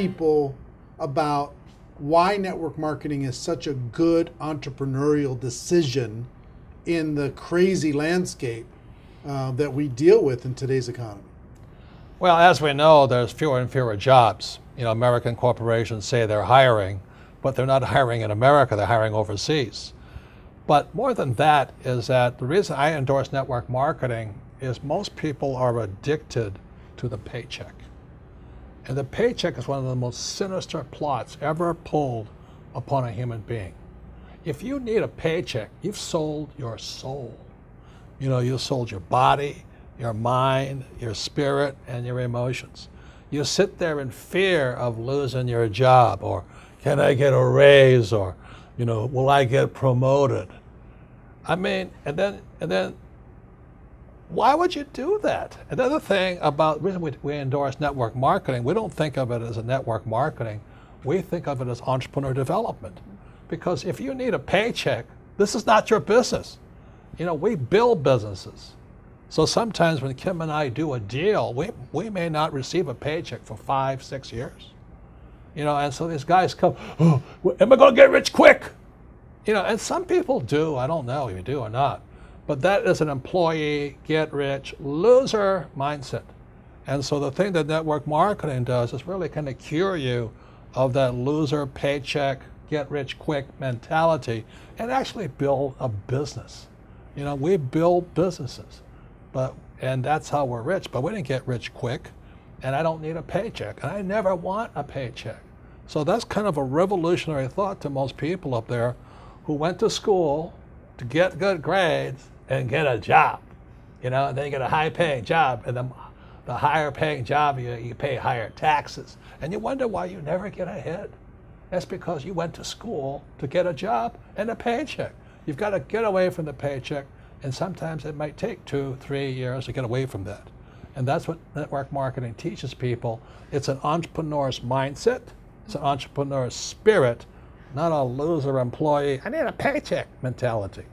people about why network marketing is such a good entrepreneurial decision in the crazy landscape uh, that we deal with in today's economy? Well, as we know, there's fewer and fewer jobs. You know, American corporations say they're hiring, but they're not hiring in America, they're hiring overseas. But more than that is that the reason I endorse network marketing is most people are addicted to the paycheck. And the paycheck is one of the most sinister plots ever pulled upon a human being. If you need a paycheck, you've sold your soul. You know, you sold your body, your mind, your spirit, and your emotions. You sit there in fear of losing your job, or can I get a raise, or, you know, will I get promoted? I mean, and then, and then, why would you do that? Another thing about reason we, we endorse network marketing, we don't think of it as a network marketing. We think of it as entrepreneur development. Because if you need a paycheck, this is not your business. You know, we build businesses. So sometimes when Kim and I do a deal, we, we may not receive a paycheck for five, six years. You know, and so these guys come, oh, am I going to get rich quick? You know, and some people do. I don't know if you do or not. But that is an employee, get rich, loser mindset. And so the thing that network marketing does is really kind of cure you of that loser paycheck, get rich quick mentality and actually build a business. You know, we build businesses. But and that's how we're rich. But we didn't get rich quick, and I don't need a paycheck, and I never want a paycheck. So that's kind of a revolutionary thought to most people up there, who went to school to get good grades and get a job. You know, and then you get a high-paying job, and the, the higher-paying job, you, you pay higher taxes, and you wonder why you never get ahead. That's because you went to school to get a job and a paycheck. You've got to get away from the paycheck and sometimes it might take two, three years to get away from that. And that's what network marketing teaches people. It's an entrepreneur's mindset, it's an entrepreneur's spirit, not a loser employee, I need a paycheck mentality.